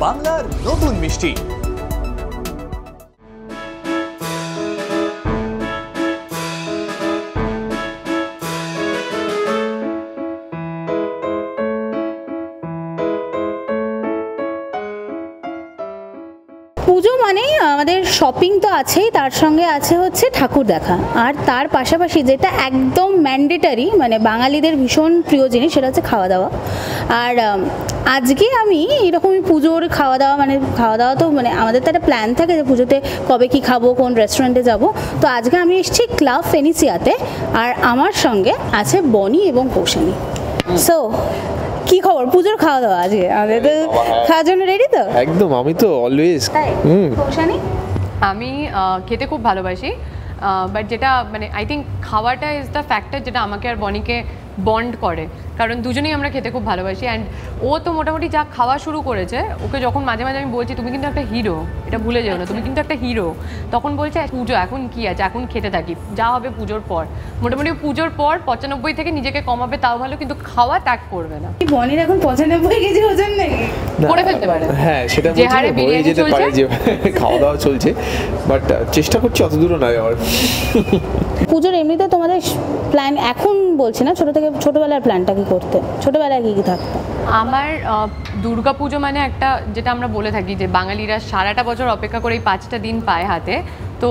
বাংলার নতুন মিষ্টি শপিং তো আছেই তার সঙ্গে আছে হচ্ছে ঠাকুর দেখা। আর তার পাশাপাশি যেটা একদম ম্যান্ডেটারি মানে বাঙালিদের ভীষণ প্রিয় জিনিস সেটা হচ্ছে খাওয়া দাওয়া আর আজকে আমি এরকমই পুজোর খাওয়া দাওয়া মানে খাওয়া দাওয়া তো মানে আমাদের তো একটা প্ল্যান থাকে যে পুজোতে কবে কি খাব কোন রেস্টুরেন্টে যাব। তো আজকে আমি এসেছি ক্লাব ফেনিসিয়াতে আর আমার সঙ্গে আছে বনি এবং কৌশানী। সো কি খবর? পুজোর খাওয়া দাওয়া আজকে? আমাদের তো খাওয়ার জন্য রেডি তো? একদম আমি তো অলওয়েজ হুম। কৌশানী? আমি খেতে খুব ভালোবাসি বাট যেটা মানে আই থিঙ্ক খাওয়াটা ইজ দ্য ফ্যাক্টর যেটা আমাকে আর বনিকে বন্ড করে। কারণ দুজনেই আমরা খেতে খুব ভালোবাসি অ্যান্ড ও তো মোটামুটি যা খাওয়া শুরু করেছে ওকে যখন মাঝে মাঝে আমি বলছি তুমি কিন্তু একটা হিরো এটা ভুলে যেও না তুমি কিন্তু একটা হিরো তখন বলছে পুজো এখন কি আছে? এখন খেতে থাকি যা হবে পুজোর পর। মোটামুটি পুজোর পর পঁচানব্বই থেকে নিজেকে কমাবে তাও ভালো কিন্তু খাওয়া ত্যাগ করবে না। বনির এখন পঁচানব্বই কেজি ওজন নাকি? করে ফেলতে পারে। হ্যাঁ সেটা যে হারে যে বিরিয়ানি যেতে পারে চলছে। যে খাওয়া দাওয়া চলছে বাট চেষ্টা করছি অত দূরও না যাওয়ার পুজোর এমনিতে তোমাদের প্ল্যান এখন বলছি না, ছোট থেকে ছোটবেলার প্ল্যানটা কি করতে? ছোটবেলায় কি কি থাকতো? আমার দুর্গা পুজো মানে একটা, যেটা আমরা বলে থাকি যে বাঙালিরা সারাটা বছর অপেক্ষা করে এই পাঁচটা দিন পায় হাতে। তো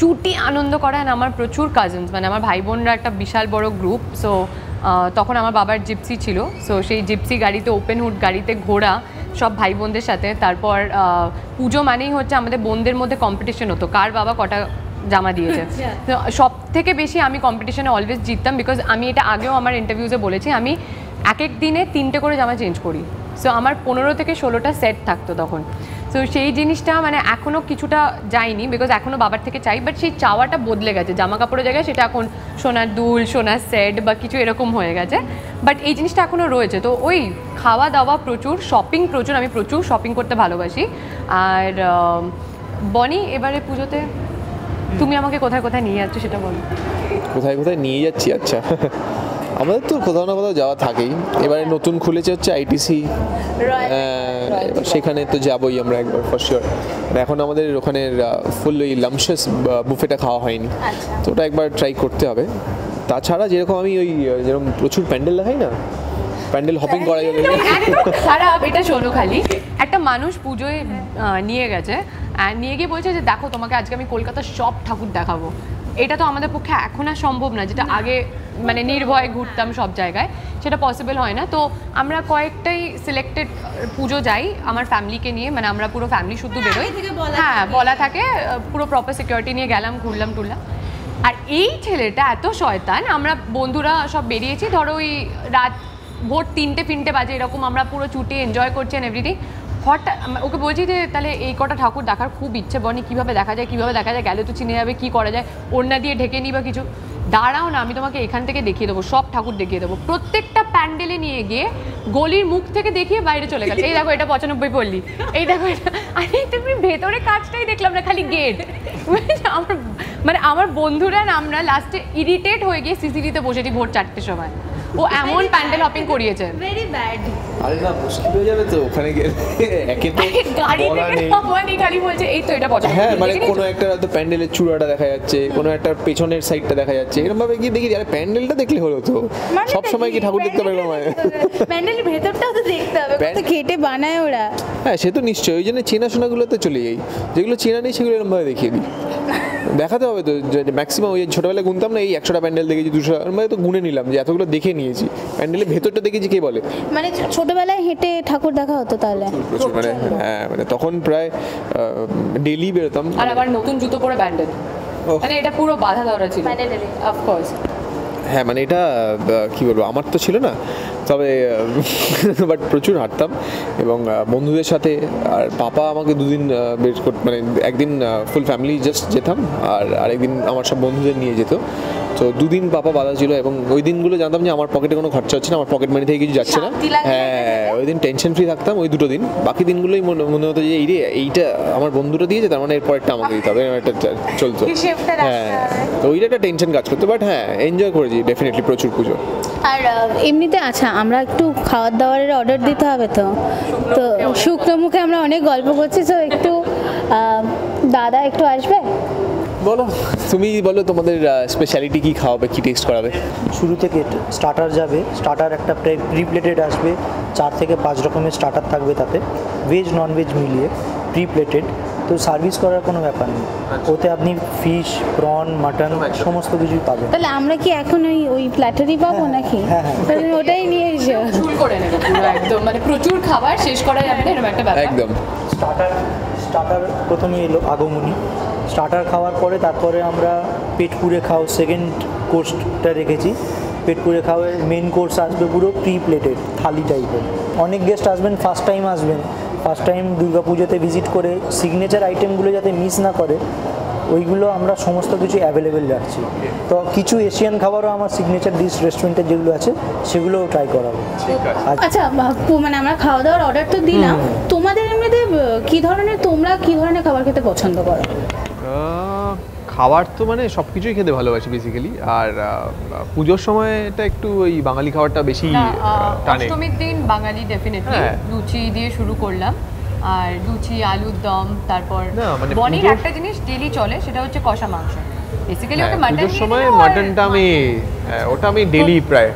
চুটি আনন্দ করেন আমার প্রচুর কাজিনস মানে আমার ভাই বোনরা একটা বিশাল বড় গ্রুপ সো তখন আমার বাবার জিপসি ছিল সো সেই জিপসি গাড়িতে ওপেন হুড গাড়িতে ঘোরা সব ভাই বোনদের সাথে। তারপর পুজো মানেই হচ্ছে আমাদের বোনদের মধ্যে কম্পিটিশন হতো, কার বাবা কটা জামা দিয়েছে। তো সব থেকে বেশি আমি কম্পিটিশনে অলওয়েজ জিততাম বিকজ আমি এটা আগেও আমার ইন্টারভিউজে বলেছি আমি এক এক দিনে তিনটে করে জামা চেঞ্জ করি। সো আমার পনেরো থেকে ষোলোটা সেট থাকতো তখন। সো সেই জিনিসটা মানে এখনও কিছুটা যায়নি বিকজ এখনও বাবার থেকে চাই বাট সেই চাওয়াটা বদলে গেছে। জামা কাপড়ের জায়গায় সেটা এখন সোনার দুল সোনার সেট বা কিছু এরকম হয়ে গেছে। বাট এই জিনিসটা এখনও রয়েছে। তো ওই খাওয়া দাওয়া প্রচুর শপিং প্রচুর আমি প্রচুর শপিং করতে ভালোবাসি। আর বনি এবারে পুজোতে তুমি আমাকে কোথায় কোথায় নিয়ে যাচ্ছ সেটা বলো। কোথায় কোথায় নিয়ে যাচ্ছি? আচ্ছা। আমাদের তো কোথাও না কোথাও যাওয়া থাকেই। এবারে নতুন খুলেছে হচ্ছে আইটিসি। সেখানে তো যাবই আমরা একবার ফর শিওর এখন আমাদের ওখানে ফুল ওই লামশাস বুফেটা খাওয়া হয়নি। আচ্ছা। তো ওটা একবার ট্রাই করতে হবে। তাছাড়া যেরকম আমি ওই যেরকম প্রচুর প্যান্ডেল দেখাই না? প্যান্ডেল হপিং করা যাবে খারাপ এটা শোনো খালি। একটা মানুষ পুজোয় নিয়ে গেছে। আর নিয়ে গিয়ে বলছে যে দেখো তোমাকে আজকে আমি কলকাতার সব ঠাকুর দেখাবো। এটা তো আমাদের পক্ষে এখন আর সম্ভব না যেটা আগে মানে নির্ভয়ে ঘুরতাম সব জায়গায় সেটা পসিবল হয় না। তো আমরা কয়েকটাই সিলেক্টেড পুজো যাই আমার ফ্যামিলিকে নিয়ে মানে আমরা পুরো ফ্যামিলি শুদ্ধ বেরোই। হ্যাঁ বলা থাকে পুরো প্রপার সিকিউরিটি নিয়ে গেলাম ঘুরলাম টুরলাম। আর এই ছেলেটা এত শয়তান আমরা বন্ধুরা সব বেরিয়েছি ধরো ওই রাত ভোর তিনটে ফিনটে বাজে এরকম আমরা পুরো চুটি এনজয় করছি এভরিথিং হঠাৎ ওকে বলছি যে তাহলে এই কটা ঠাকুর দেখার খুব ইচ্ছে বনি কীভাবে দেখা যায় কীভাবে দেখা যায় গেলে তো চিনে যাবে কী করা যায় ওড়না দিয়ে ঢেকে নিই বা কিছু। দাঁড়াও না আমি তোমাকে এখান থেকে দেখিয়ে দেবো সব ঠাকুর দেখিয়ে দেবো। প্রত্যেকটা প্যান্ডেলে নিয়ে গিয়ে গলির মুখ থেকে দেখিয়ে বাইরে চলে গেছে। এই দেখো এটা পঁচানব্বই পড়লি এই দেখো এটা আরে তুমি ভেতরে কাজটাই দেখলাম না খালি গেট। আমার মানে আমার বন্ধুরা না আমরা লাস্টে ইরিটেট হয়ে গিয়ে সিসিটিতে বসেছি ভোর চারটের সময়। ও এমন প্যান্ডেল হপিং করিয়েছে। ভেরি ব্যাড আরে না মুশকিল হয়ে যাবে তো ওখানে গেলে। একে তো গাড়ি খালি বলছে এই তো এটা পছন্দ। হ্যাঁ মানে কোনো একটা হয়তো প্যান্ডেলের চূড়াটা দেখা যাচ্ছে কোনো একটা পেছনের সাইডটা দেখা যাচ্ছে। এরকম ভাবে গিয়ে দেখি আরে প্যান্ডেলটা দেখলে হলো তো। সব সময় কি ঠাকুর দেখতে পারব মানে প্যান্ডেলের ভেতরটাও তো দেখতে হবে কত কেটে বানায় ওরা। হ্যাঁ সে তো নিশ্চয়ই ওই জন্য চেনাশোনাগুলোতে চলে যাই। যেগুলো চেনা নেই সেগুলো এরকম ভাবে দেখিয়ে দিই। দেখাতে হবে তো ম্যাক্সিমাম ওই ছোটবেলায় গুনতাম না এই একশোটা প্যান্ডেল দেখেছি দুশো মানে তো গুনে নিলাম যে এতগুলো দেখে নিয়েছি। প্যান্ডেলের ভেতরটা দেখেছি কে বলে? মানে ছো- ছোটবেলায় হেঁটে ঠাকুর দেখা হতো তাহলে। প্রচুর মানে হ্যাঁ মানে তখন প্রায় ডেলি বেরোতাম। আর আবার নতুন জুতো পরে ব্যান্ডেল। মানে এটা পুরো বাধা ধরা ছিল. অফকোর্স হ্যাঁ মানে এটা কি বলব আমার তো ছিল না। তবে বাট প্রচুর হাঁটতাম। এবং বন্ধুদের সাথে আর পাপা আমাকে দুদিন বের করতে মানে একদিন ফুল ফ্যামিলি জাস্ট যেতাম। আর আরেকদিন আমার সব বন্ধুদের নিয়ে যেত। তো দুদিন পাপা বাধা ছিল এবং ওই দিনগুলো জানতাম যে আমার পকেটে কোনো খরচা হচ্ছে না আমার পকেট মানি থেকে কিছু যাচ্ছে না। হ্যাঁ ওই দিন টেনশন ফ্রি থাকতাম ওই দুটো দিন। বাকি দিনগুলোই মনে মনে হতো যে এই রে এইটা আমার বন্ধুটা দিয়েছে তার মানে এর পরেরটা আমাকে দিতে হবে এরকম একটা চলতো। হ্যাঁ তো ওইটা একটা টেনশন কাজ করতো বাট হ্যাঁ এনজয় করেছি ডেফিনেটলি প্রচুর পুজো। আর এমনিতে আচ্ছা আমরা একটু খাবার দাবারের অর্ডার দিতে হবে তো? তো শুকনো মুখে আমরা অনেক গল্প করছি তো একটু দাদা একটু আসবে? বলো তুমি বলো তোমাদের স্পেশালিটি কি খাওয়াবে কি টেস্ট করাবে? শুরু থেকে স্টার্টার যাবে স্টার্টার একটা প্রি প্লেটেড আসবে চার থেকে পাঁচ রকমের স্টার্টার থাকবে তাতে ভেজ নন ভেজ মিলিয়ে প্রি প্লেটেড তো সার্ভিস করার কোনো ব্যাপার নেই। ওতে আপনি ফিশ প্রন মাটন সমস্ত কিছুই পাবেন। তাহলে আমরা কি এখন ওই ওই প্ল্যাটারই পাবো হ্যাঁ, নাকি? হ্যাঁ, হ্যাঁ। তাহলে ওটাই নিয়ে এসে। চুল করে নেবে পুরো একদম। মানে প্রচুর খাবার শেষ করা যাবে এরকম একটা ব্যাপার। একদম। স্টার্টার স্টার্টার প্রথমে এলো আগমনী। স্টার্টার খাওয়ার পরে তারপরে আমরা পেট পুড়ে খাও সেকেন্ড কোর্সটা রেখেছি। পেট পুড়ে খাওয়ার মেন কোর্স আসবে পুরো প্রি প্লেটেড থালি টাইপের অনেক গেস্ট আসবেন ফার্স্ট টাইম আসবেন। ফার্স্ট টাইম দুর্গা পুজোতে ভিজিট করে সিগনেচার আইটেমগুলো যাতে মিস না করে ওইগুলো আমরা সমস্ত কিছু অ্যাভেলেবেল রাখছি। তো কিছু এশিয়ান খাবারও আমার সিগনেচার ডিশ রেস্টুরেন্টের যেগুলো আছে সেগুলোও ট্রাই করাবো আচ্ছা। বা- মানে আমরা খাওয়া দাওয়ার অর্ডার তো দিলাম। তোমাদের এমনিতে কি ধরনের তোমরা কি ধরনের খাবার খেতে পছন্দ করো? খাবার তো মানে সব কিছুই খেতে ভালোবাসি বেসিক্যালি আর পুজোর সময়টা একটু ওই বাঙালি খাবারটা বেশি টানে। অষ্টমীর দিন বাঙালি ডেফিনেটলি হ্যাঁ। লুচি দিয়ে শুরু করলাম। আর লুচি আলুর দম তারপর মানে বনির একটা জিনিস ডেলি চলে সেটা হচ্ছে কষা মাংস। বেসিক্যালি ওটা মাটন পুজোর সময় মাটনটা আমি হ্যাঁ, ওটা আমি ডেলি প্রায়।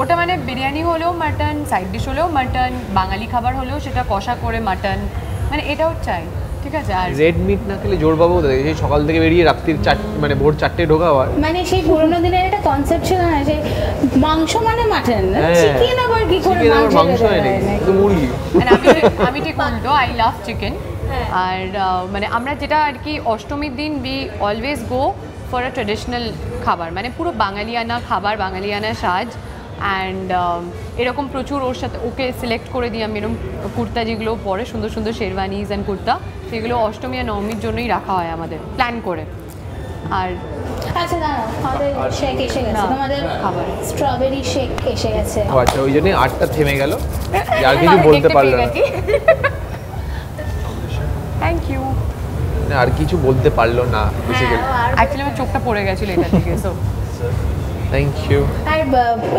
ওটা মানে বিরিয়ানি হলেও মাটন সাইড ডিশ হলেও মাটন বাঙালি খাবার হলেও সেটা কষা করে মাটন মানে এটাও চাই। ঠিক আছে আর রেড মিট না খেলে জোর পাবো কোথায়? সেই সকাল থেকে বেরিয়ে রাত্রির চার মানে ভোর চারটে ঢোকা আবার। মানে সেই পুরোনো দিনের একটা কনসেপ্ট ছিল না যে মাংস মানে মাটন চিকেন আবার কি করে মাংস মাংস হয়? নাকি মুরগি। মানে আমি আমি ঠিক আই লাভ চিকেন আর মানে আমরা যেটা আর কি অষ্টমীর দিন we always go for a traditional খাবার মানে পুরো বাঙালিয়ানা খাবার বাঙালিয়ানা সাজ। অ্যান্ড এরকম প্রচুর ওর সাথে ওকে সিলেক্ট করে দিই আমি এরকম কুর্তা যেগুলো পরে সুন্দর সুন্দর শেরওয়ানিজ অ্যান্ড কুর্তা সেগুলো অষ্টমী আর নবমীর জন্যই রাখা হয় আমাদের প্ল্যান করে। আর আচ্ছা দাঁড়াও আমাদের শেক এসে গেছে। তোমাদের খাবার। স্ট্রবেরি শেক এসে গেছে। ও আচ্ছা ওই জন্যই আটটা থেমে গেল। আর কিছু বলতে পারল না। থ্যাংক ইউ আর কিছু বলতে পারল না বেসিক্যালি অ্যাকচুয়ালি আমার চোখটা পড়ে গেছিল এটা থেকে সো থ্যাংক ইউ আর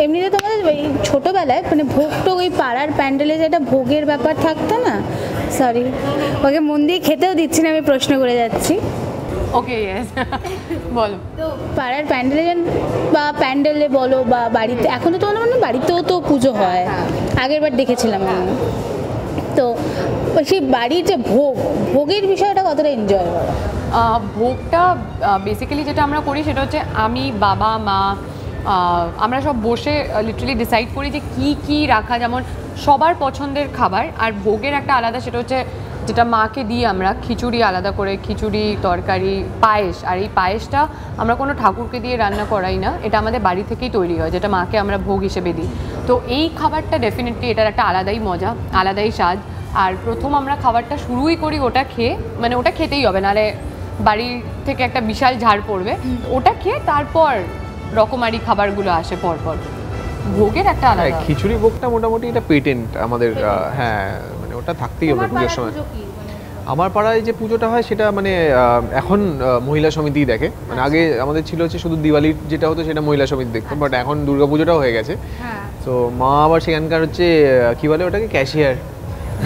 এমনিতে তোমাদের ওই ছোটবেলায় মানে ভোগ তো ওই পাড়ার প্যান্ডেলে যে একটা ভোগের ব্যাপার থাকতো না? সরি ওকে মন দিয়ে খেতেও দিচ্ছি না আমি প্রশ্ন করে যাচ্ছি। ওকে ইয়েস বলো। তো পাড়ার প্যান্ডেলে বা প্যান্ডেলে বলো বা বাড়িতে এখন তো তোমাদের মানে বাড়িতেও তো পুজো হয়। আগের বার দেখেছিলাম আমি। তো সেই বাড়ির যে ভোগ ভোগের বিষয়টা কতটা এনজয় করো ভোগটা বেসিক্যালি যেটা আমরা করি সেটা হচ্ছে আমি বাবা মা আমরা সব বসে লিটারালি ডিসাইড করি যে কি কি রাখা যেমন সবার পছন্দের খাবার। আর ভোগের একটা আলাদা, সেটা হচ্ছে যেটা মাকে দিই আমরা, খিচুড়ি আলাদা করে, খিচুড়ি, তরকারি, পায়েস। আর এই পায়েসটা আমরা কোনো ঠাকুরকে দিয়ে রান্না করাই না, এটা আমাদের বাড়ি থেকেই তৈরি হয়, যেটা মাকে আমরা ভোগ হিসেবে দিই। তো এই খাবারটা ডেফিনেটলি এটার একটা আলাদাই মজা, আলাদাই স্বাদ। আর প্রথম আমরা খাবারটা শুরুই করি ওটা খেয়ে মানে ওটা খেতেই হবে, নাহলে বাড়ি থেকে একটা বিশাল ঝাড় পড়বে। ওটা খেয়ে তারপর রকমারি খাবারগুলো আসে পরপর। ভোগের একটা হ্যাঁ আলাদা খিচুড়ি ভোগটা মোটামুটি এটা পেটেন্ট আমাদের হ্যাঁ মানে ওটা থাকতেই হবে পুজোর সময়। আমার পাড়ায় যে পুজোটা হয় সেটা মানে এখন মহিলা সমিতিই দেখে। মানে আগে আমাদের ছিল হচ্ছে শুধু দিওয়ালির যেটা হতো সেটা মহিলা সমিতি দেখতো বাট এখন দুর্গা পুজোটাও হয়ে গেছে। তো মা আবার সেখানকার হচ্ছে কি বলে ওটাকে? ক্যাশিয়ার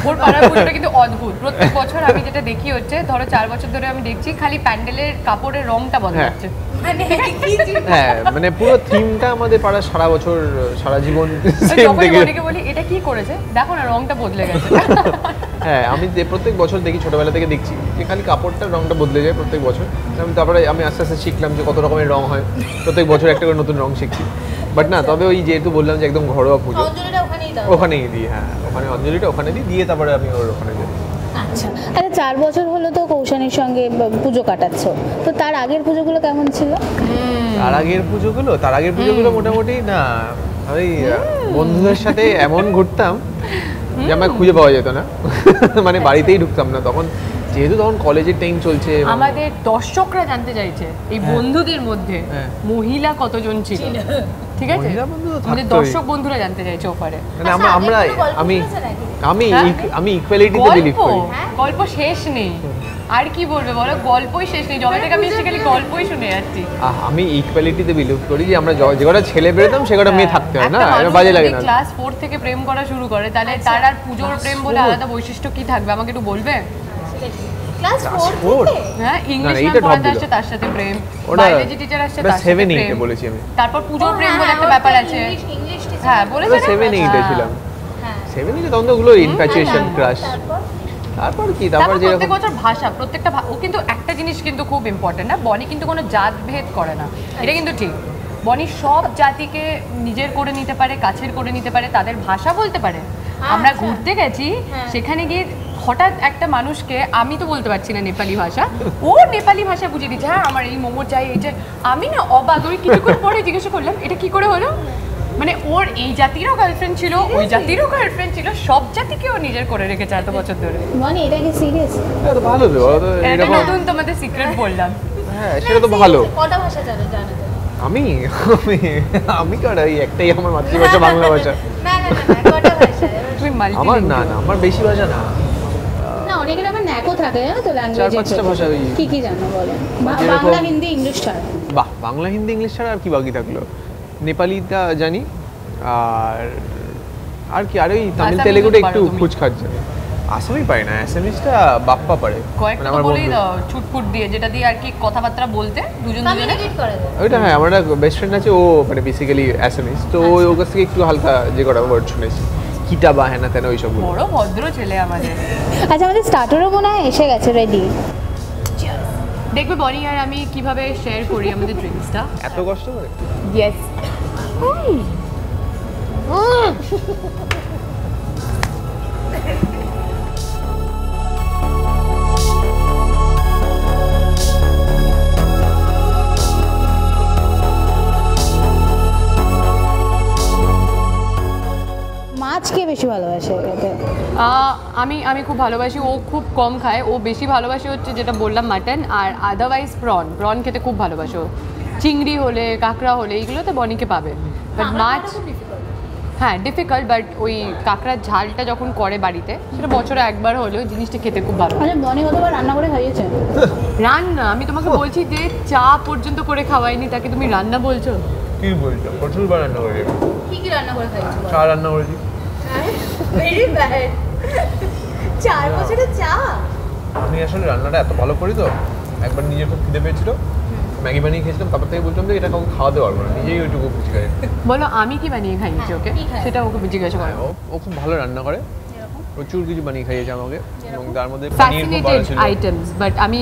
ওর পাড়ার পুজোটা কিন্তু অদ্ভুত। প্রত্যেক বছর আমি যেটা দেখি হচ্ছে ধরো চার বছর ধরে আমি দেখছি খালি প্যান্ডেলের কাপড়ের রংটা বদলাচ্ছে। মানে জিনিস? হ্যাঁ মানে পুরো থিমটা আমাদের পাড়া সারা বছর সারা জীবন বলি এটা কি করেছে? দেখো না রংটা বদলে গেছে। হ্যাঁ আমি যে প্রত্যেক বছর দেখি ছোটবেলা থেকে দেখছি যে খালি কাপড়টার রংটা বদলে যায় প্রত্যেক বছর। আমি তারপরে আমি আস্তে আস্তে শিখলাম যে কত রকমের রং হয় প্রত্যেক বছর একটা করে নতুন রং শিখছি। বাট না তবে ওই যেহেতু বললাম যে একদম ঘরোয়া পুজো ওখানেই ওখানেই দিই হ্যাঁ ওখানে অঞ্জলিটা ওখানে দিই দিয়ে তারপরে আমি ওর ওখানে যাই। আচ্ছা। আচ্ছা চার বছর হলো তো কৌশানীর সঙ্গে পুজো কাটাচ্ছ। তো তার আগের পুজোগুলো কেমন ছিল? তার আগের পুজোগুলো? তার আগের পুজোগুলো মোটামুটি না ওই বন্ধুদের সাথে এমন ঘুরতাম যে আমায় খুঁজে পাওয়া যেত না। মানে বাড়িতেই ঢুকতাম না। তখন যেহেতু তখন কলেজের টাইম চলছে আমাদের দর্শকরা জানতে চাইছে এই বন্ধুদের মধ্যে হ্যাঁ। মহিলা কতজন ছিল। ঠিক আছে? আমাদের দর্শক বন্ধুরা জানতে চাইছে ওপারে। মানে আমরা আমরা আমি আমি হ্যাঁ? আমি ইকুয়ালিটিতে বিলিভ করি। গল্প শেষ নেই। আর কি বলবে বলো? গল্পই শেষ নেই। যবে থেকে আমি এসে খালি গল্পই শুনে যাচ্ছি। আমি ইকুয়ালিটিতে বিলিভ করি যে আমরা য- কটা ছেলে বেরোতাম সে কটা মেয়ে থাকতে হয় না? এটা বাজে লাগে না। ক্লাস ফোর থেকে প্রেম করা শুরু করে। তাহলে তার আর পুজোর প্রেম বলে আলাদা বৈশিষ্ট্য কি থাকবে? আমাকে একটু বলবে? ক্লাস? হ্যাঁ ইংলিশ ম্যাম পড়াতে আসছে তার সাথে প্রেম। বায়োলজি টিচার আসছে তার সাথে seven, eight এ প্রেম। বলেছি আমি। তারপর পুজোর প্রেম বলে একটা ব্যাপার আছে। ইংলিশ হ্যাঁ বলেছে আমরা হ্যাঁ। ছিলাম হ্যাঁ। সেভেন এইটে তখন ওগুলো ইনফ্যাচুয়েশন ক্রাশ তারপর কি? তারপর তারপর প্রত্যেক বছর ভাষা প্রত্যেকটা ও কিন্তু একটা জিনিস কিন্তু খুব ইম্পর্টেন্ট না বনি কিন্তু কোনো জাত ভেদ করে না। এটা কিন্তু ঠিক। বনি সব জাতিকে নিজের করে নিতে পারে কাছের করে নিতে পারে তাদের ভাষা বলতে পারে। আমরা আচ্ছা। ঘুরতে গেছি। সেখানে গিয়ে হঠাৎ একটা মানুষকে আমি তো বলতে পারছি না নেপালি ভাষা ও নেপালি ভাষা বুঝিয়ে দিচ্ছে হ্যাঁ আমার এই মোমো চাই এই চাই। আমি না অবাক ওই কিছুক্ষণ পরে জিজ্ঞাসা করলাম এটা কি করে হলো? মানে ওর এই জাতিরও গার্লফ্রেন্ড ছিল ওই জাতিরও গার্লফ্রেন্ড ছিল সব জাতিকেও নিজের করে রেখেছে এত বছর ধরে। মানে এটা কি সিরিয়াস এটা তো ভালো তো তো নতুন তোমাদের সিক্রেট বললাম। হ্যাঁ সেটা তো ভালো। কটা ভাষা জানো জানো আমি? আমি আমি কার? এই একটাই আমার মাতৃভাষা বাংলা ভাষা। না না না কটা ভাষা? তুমি মাল্টি আমার না না আমার বেশি ভাষা না। থাকে জানো তো ল্যাঙ্গুয়েজ কি কি জানো বলো? বাংলা হিন্দি ইংলিশ ছাড়া। বাহ বাংলা হিন্দি ইংলিশ ছাড়া আর কি বাকি থাকল? নেপালিটা জানি আর আর কি আর ওই তামিল তেলেগুটা একটু জানি আসামি পারি না অ্যাসামিসটা বাপ্পা পারে। কয়েকটা মানে আমার বলেই দাও ছুটফুট দিয়ে যেটা দিয়ে আর কি কথাবার্তা বলতে দুজন দুজনে। করে ওইটা হ্যাঁ আমার একটা বেস্ট ফ্রেন্ড আছে ও মানে বেসিক্যালি অ্যাসামিস তো ও ওর কাছ থেকে একটু হালকা যে কটা ওয়ার্ড শুনেছি। কিটা বা হ্যানা তেনা ওই সবগুলো বড় ভদ্র ছেলে আমাদের। আচ্ছা আমাদের স্টার্টারও মনে হয় এসে গেছে রেডি দেখবে বনি আর আমি কীভাবে শেয়ার করি আমাদের ড্রিঙ্কসটা এত কষ্ট করে? ইয়েস ভালোবাসে এতে আমি আমি খুব ভালোবাসি। ও খুব কম খায়। ও বেশি ভালোবাসে হচ্ছে যেটা বললাম মাটন আর আদারওয়াইজ প্রন প্রন খেতে খুব ভালোবাসে ও। চিংড়ি হলে কাঁকড়া হলে এইগুলোতে বনিকে পাবে। বাট মাছ হ্যাঁ ডিফিকাল্ট বাট ওই কাঁকড়ার ঝালটা যখন করে বাড়িতে সেটা বছরে একবার হলেও জিনিসটা খেতে খুব ভালো আচ্ছা মনে কতবার রান্না করে খাইয়েছে? রান্না? আমি তোমাকে বলছি যে চা পর্যন্ত করে খাওয়াইনি তাকে তুমি রান্না বলছো? কি বলছো? প্রচুর রান্না করে কি কি রান্না করে খাইয়েছে? চা রান্না করেছি। ভেরি ব্যাড চার বছরের চা। আমি আসলে রান্নাটা এত ভালো করি তো একবার নিজের খুব খিদে পেয়েছিল। ম্যাগি বানিয়ে খেয়েছিলাম তারপর থেকে বলছিলাম যে এটা কাউকে খাওয়াতে পারব না নিজেই ওইটুকু বলো আমি কি বানিয়ে খাইয়েছি ওকে? সেটা ওকে জিজ্ঞাসা করো। ও ও খুব ভালো রান্না করে। প্রচুর কিছু বানিয়ে খাইয়েছে আমাকে এবং তার মধ্যে পনির খুব ভালো ছিল। আইটেমস বাট আমি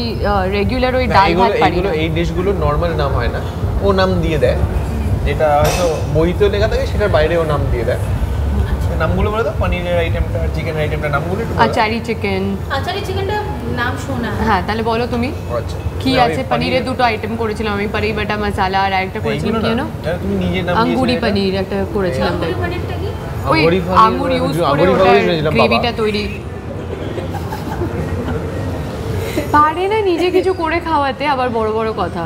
রেগুলার ওই ডাল ভাত পারি এগুলো। এই ডিশগুলো নর্মাল নাম হয় না। ও নাম দিয়ে দেয়। যেটা হয়তো বইতেও লেখা থাকে সেটার বাইরে ও নাম দিয়ে দেয়। নামগুলো বলে দাও পনিরের আইটেমটা চিকেন আইটেমটা নামগুলো একটু। আচারি চিকেন আচারি চিকেনটা নাম শোনা। হ্যাঁ তাহলে বলো তুমি। আচ্ছা। কি আছে? পনিরের দুটো আইটেম করেছিলাম আমি পনির বাটা মশালা আর একটা করেছিলাম কি জানো? তুমি নিজের নাম আঙ্গুরি পনির একটা করেছিলাম। তাই। পনিরটা কি? ওই আঙ্গুরি আঙ্গুর ইউজ করে আঙ্গুরি বাবা। গ্রেভিটা তৈরি। পারে না নিজে কিছু করে খাওয়াতে আবার বড় বড় কথা।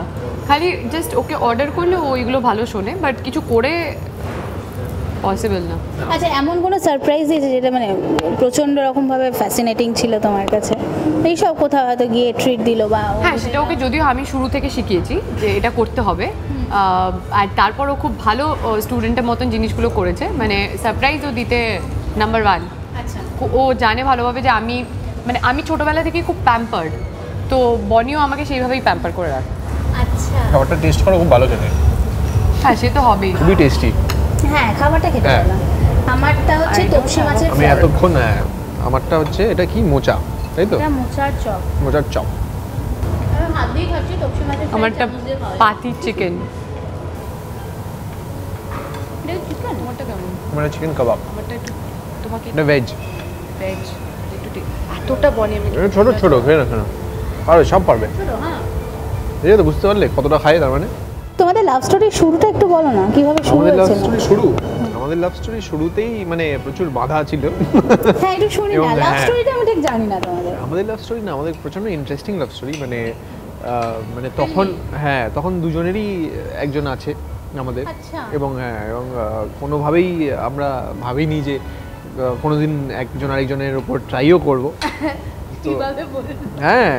খালি জাস্ট ওকে অর্ডার করলে ওইগুলো ভালো শোনে বাট কিছু করে পসিবল না। আচ্ছা এমন কোনো সারপ্রাইজ দিয়েছে যেটা মানে প্রচণ্ড রকমভাবে ফ্যাসিনেটিং ছিল তোমার কাছে? এইসব কোথাও হয়তো গিয়ে ট্রিট দিল বা হ্যাঁ সেটা ওকে যদিও আমি শুরু থেকে শিখিয়েছি যে এটা করতে হবে। আর তারপর ও খুব ভালো স্টুডেন্টের মতন জিনিসগুলো করেছে। মানে সারপ্রাইজও দিতে নাম্বার ওয়ান আচ্ছা। ও জানে ভালোভাবে যে আমি মানে আমি ছোটোবেলা থেকে খুব প্যাম্পার্ড তো বনিও আমাকে সেইভাবেই প্যাম্পার করে রাখে। আচ্ছা। খাবারটা টেস্ট করো খুব ভালো খেতে হ্যাঁ সে তো হবেই। খুবই টেস্টি হ্যাঁ খাবারটা খেতে হ্যাঁ। পেলাম আমারটা হচ্ছে তপসি মাছের আমি এতক্ষণ হ্যাঁ, আমারটা হচ্ছে এটা কি? মোচা তাই তো? এটা মোচার চপ। মোচার চপ। আমারটা। পাতি চিকেন। চিকেন কাবাব আমারটা একটু তোমাকে এটা ভেজ ভেজ একটু ঠিক এতটা বনি আমি ছোট ছোট খেয়ে না পারবে সব পারবে। হ্যাঁ। এই তো বুঝতে পারলে কতটা খায় তার মানে? লাভ স্টোরির শুরুটা একটু বলো না কীভাবে শুরু আমাদের লাভ স্টোরি শুরু আমাদের লাভ স্টোরি শুরুতেই মানে প্রচুর বাধা ছিল। হ্যাঁ একটু শুনি না লাভ হ্যাঁ। স্টোরিটা আমি ঠিক জানি না তোমাদের। আমাদের লাভ স্টোরি না আমাদের প্রচণ্ড ইন্টারেস্টিং লাভ স্টোরি মানে মানে তখন হ্যাঁ তখন দুজনেরই একজন আছে আমাদের। আচ্ছা। এবং হ্যাঁ এবং কোনোভাবেই আমরা ভাবিনি যে কোনোদিন একজন আরেকজনের উপর ট্রাইও করব। হ্যাঁ।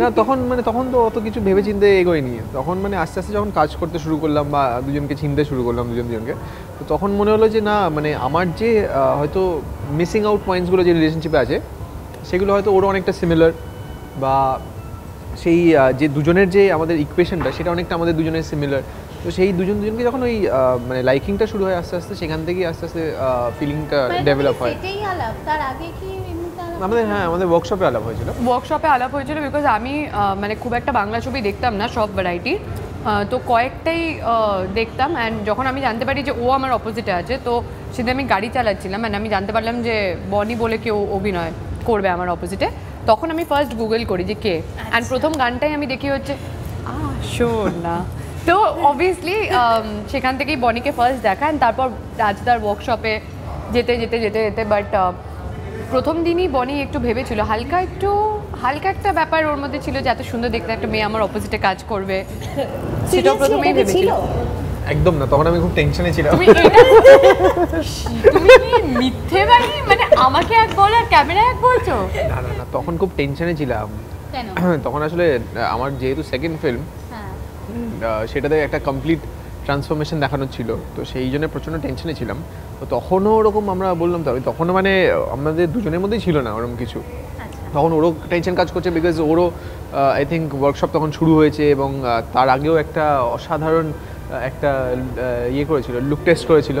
না তখন মানে তখন তো অত কিছু ভেবে চিন্তে এগোয়নি। তখন মানে আস্তে আস্তে যখন কাজ করতে শুরু করলাম বা দুজনকে চিনতে শুরু করলাম দুজন দুজনকে তো তখন মনে হলো যে না মানে আমার যে হয়তো মিসিং আউট পয়েন্টসগুলো যে রিলেশনশিপে আছে সেগুলো হয়তো ওরও অনেকটা সিমিলার বা সেই যে দুজনের যে আমাদের ইকুয়েশনটা সেটা অনেকটা আমাদের দুজনের সিমিলার তো সেই দুজন দুজনকে যখন ওই মানে লাইকিংটা শুরু হয় আস্তে আস্তে সেখান থেকেই আস্তে আস্তে ফিলিংটা মানে ডেভেলপ হয়। সেটাই আলাপ তার আগে কি আমাদের হ্যাঁ আমাদের ওয়ার্কশপে আলাপ হয়েছিল। ওয়ার্কশপে আলাপ হয়েছিল বিকজ আমি মানে খুব একটা বাংলা ছবি দেখতাম না সব ভ্যারাইটির তো কয়েকটাই দেখতাম অ্যান্ড যখন আমি জানতে পারি যে ও আমার অপোজিটে আছে তো সেদিন আমি গাড়ি চালাচ্ছিলাম অ্যান্ড আমি জানতে পারলাম যে বনি বলে কেউ অভিনয় করবে আমার অপোজিটে তখন আমি ফার্স্ট গুগল করি যে কে। অ্যান্ড প্রথম গানটাই আমি দেখি হচ্ছে আহ শোন না। তো অবভিয়াসলি সেখান থেকেই বনিকে ফার্স্ট দেখা and তারপর রাজদার ওয়ার্কশপে যেতে যেতে যেতে যেতে বাট প্রথম দিনই বনি একটু ভেবেছিল হালকা একটু হালকা একটা ব্যাপার ওর মধ্যে ছিল যে এত সুন্দর দেখতে একটা মেয়ে আমার অপোজিটে কাজ করবে। সেটাও প্রথমেই ভেবেছিল। একদম না তখন আমি খুব টেনশনে ছিলাম। তুমি কি মিথ্যে বাড়ি মানে আমাকে এক বল আর ক্যামেরা এক বলছো? না না না তখন খুব টেনশনে ছিলাম। কেন? তখন আসলে আমার যেহেতু সেকেন্ড ফিল্ম হ্যাঁ। সেটাতে একটা কমপ্লিট ট্রান্সফরমেশন দেখানো ছিল। তো সেই জন্য প্রচণ্ড টেনশনে ছিলাম। তো তখনও ওরকম আমরা বললাম তো তখনও মানে আমাদের দুজনের মধ্যেই ছিল না ওরকম কিছু। আচ্ছা। তখন ওরও টেনশন কাজ করছে বিকজ ওরও আই থিঙ্ক ওয়ার্কশপ তখন শুরু হয়েছে এবং তার আগেও একটা অসাধারণ একটা ইয়ে করেছিল লুক টেস্ট করেছিল।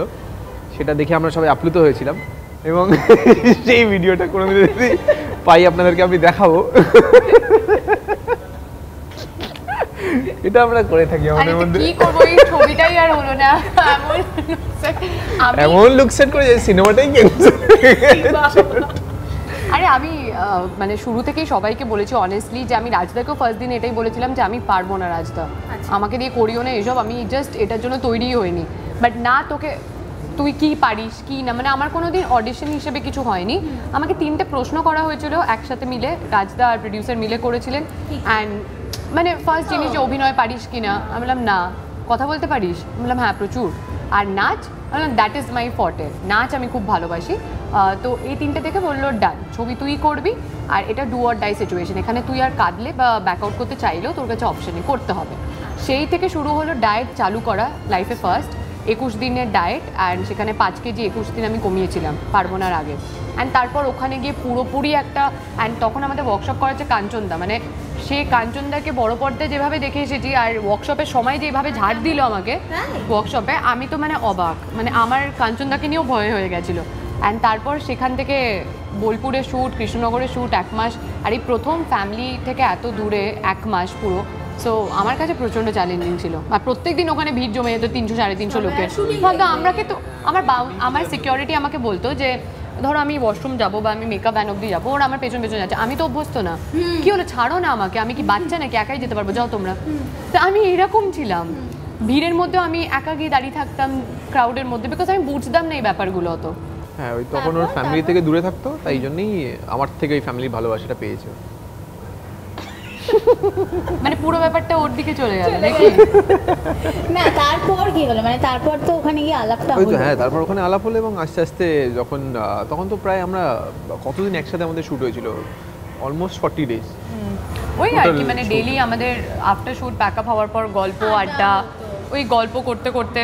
সেটা দেখে আমরা সবাই আপ্লুত হয়েছিলাম এবং সেই ভিডিওটা কোনো দিন পাই আপনাদেরকে আমি দেখাবো। এটা আমরা করে থাকি আমাদের মধ্যে। কি করব? এই ছবিটাই আর হলো না। এমন লুক সেট করে যে সিনেমাটাই আরে আমি মানে শুরু থেকেই সবাইকে বলেছি অনেস্টলি যে আমি রাজদাকেও ফার্স্ট দিন এটাই বলেছিলাম যে আমি পারব না রাজদা। আচ্ছা। আমাকে দিয়ে করিও না এসব আমি জাস্ট এটার জন্য তৈরিই হইনি। বাট না তোকে তুই কি পারিস কি না? মানে আমার কোনো দিন অডিশন হিসেবে কিছু হয়নি। আমাকে তিনটে প্রশ্ন করা হয়েছিল একসাথে মিলে রাজদা আর প্রডিউসার মিলে করেছিলেন। অ্যান্ড মানে ফার্স্ট জিনিস যে অভিনয় পারিস কি না আমি বললাম, না। কথা বলতে পারিস? আমি বললাম হ্যাঁ প্রচুর। আর নাচ বললাম দ্যাট ইজ মাই ফর্টে নাচ আমি খুব ভালোবাসি। তো এই তিনটে দেখে বলল ডান ছবি তুই করবি, আর এটা ডু অর ডাই সিচুয়েশন এখানে তুই আর কাঁদলে বা ব্যাক আউট করতে চাইলেও তোর কাছে অপশনই করতে হবে। সেই থেকে শুরু হলো ডায়েট চালু করা লাইফে ফার্স্ট একুশ দিনের ডায়েট অ্যান্ড সেখানে পাঁচ কেজি একুশ দিন আমি কমিয়েছিলাম পার্বণার আগে। অ্যান্ড তারপর ওখানে গিয়ে পুরোপুরি একটা অ্যান্ড তখন আমাদের ওয়ার্কশপ করা হচ্ছে কাঞ্চনদা। মানে সে কাঞ্চনদাকে বড় পর্দায় যেভাবে দেখে এসেছি আর ওয়ার্কশপের সময় যেভাবে ঝাড় দিল আমাকে? ওয়ার্কশপে আমি তো মানে অবাক মানে আমার কাঞ্চনদাকে নিয়েও ভয় হয়ে গেছিল। অ্যান্ড তারপর সেখান থেকে বোলপুরে শ্যুট কৃষ্ণনগরে শ্যুট এক মাস আর এই প্রথম ফ্যামিলি থেকে এত দূরে এক মাস পুরো। সো আমার কাছে প্রচণ্ড চ্যালেঞ্জিং ছিল। আর প্রত্যেক দিন ওখানে ভিড় জমে যেত তিনশো সাড়ে তিনশো লোকের। ভাবতো আমরাকে তো আমার আমার সিকিউরিটি আমাকে বলতো যে ধরো আমি ওয়াশরুম যাব বা আমি মেকআপ ভ্যান অব্দি যাব ওরা আমার পেছন পেছন যাচ্ছে। আমি তো অভ্যস্ত না। কি হলো? ছাড়ো না আমাকে আমি কি বাচ্চা নাকি একাই যেতে পারব? যাও তোমরা। তো আমি এরকম ছিলাম। ভিড়ের মধ্যেও আমি একা গিয়ে দাঁড়িয়ে থাকতাম ক্রাউডের মধ্যে বিকজ আমি বুঝতাম না এই ব্যাপারগুলো অত। হ্যাঁ ওই তখন ওর ফ্যামিলি থেকে দূরে থাকতো তাই জন্যই আমার থেকে ওই ফ্যামিলি ভালোবাসাটা পেয়েছে। মানে পুরো ব্যাপারটা ওর দিকে চলে গেল নাকি? না তারপর কি হলো? মানে তারপর তো ওখানে গিয়ে আলাপটা হলো। হ্যাঁ তারপর ওখানে আলাপ হলো এবং আস্তে আস্তে যখন তখন তো প্রায় আমরা কতদিন একসাথে আমাদের শ্যুট হয়েছিল? অলমোস্ট ফর্টি ডেজ ওই আর কি মানে. ডেলি আমাদের আফটার শুট প্যাক আপ হওয়ার পর গল্প আড্ডা ওই গল্প করতে করতে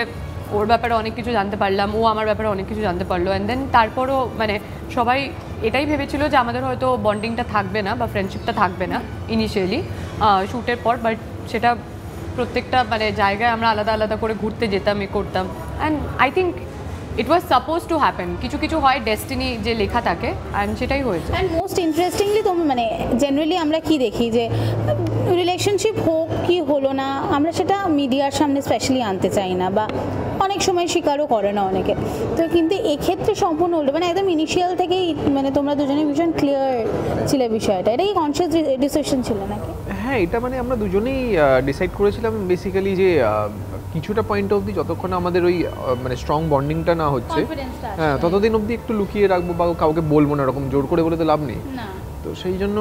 ওর ব্যাপারে অনেক কিছু জানতে পারলাম, ও আমার ব্যাপারে অনেক কিছু জানতে পারল অ্যান্ড দেন তারপরও মানে সবাই এটাই ভেবেছিল যে আমাদের হয়তো বন্ডিংটা থাকবে না বা ফ্রেন্ডশিপটা থাকবে না ইনিশিয়ালি শ্যুটের পর বাট সেটা প্রত্যেকটা মানে জায়গায় আমরা আলাদা আলাদা করে ঘুরতে যেতাম, এ করতাম and I think it was suppose to happen কিছু কিছু হয় ডেস্টিনি যে লেখা থাকে অ্যান্ড সেটাই হয়েছে। অ্যান্ড মোস্ট ইন্টারেস্টিংলি তো মানে জেনারেলি আমরা কি দেখি যে রিলেশনশিপ হোক কি হলো না, আমরা সেটা মিডিয়ার সামনে স্পেশালি আনতে চাই না, বা অনেক সময় স্বীকারও করে না অনেকে। তো কিন্তু এক্ষেত্রে সম্পূর্ণ উল্টো মানে একদম ইনিশিয়াল থেকেই মানে তোমরা দুজনে ভীষণ ক্লিয়ার ছিল বিষয়টা। এটা কি কনসিয়াস ডিসিশন ছিল নাকি? হ্যাঁ এটা মানে আমরা দুজনেই ডিসাইড করেছিলাম বেসিক্যালি যে আহ, কিছুটা পয়েন্ট অবধি যতক্ষণ আমাদের ওই মানে স্ট্রং বন্ডিংটা না হচ্ছে। হ্যাঁ ততদিন অবধি একটু লুকিয়ে রাখব বা কাউকে বলব না এরকম জোর করে বলে তো লাভ নেই তো সেই জন্য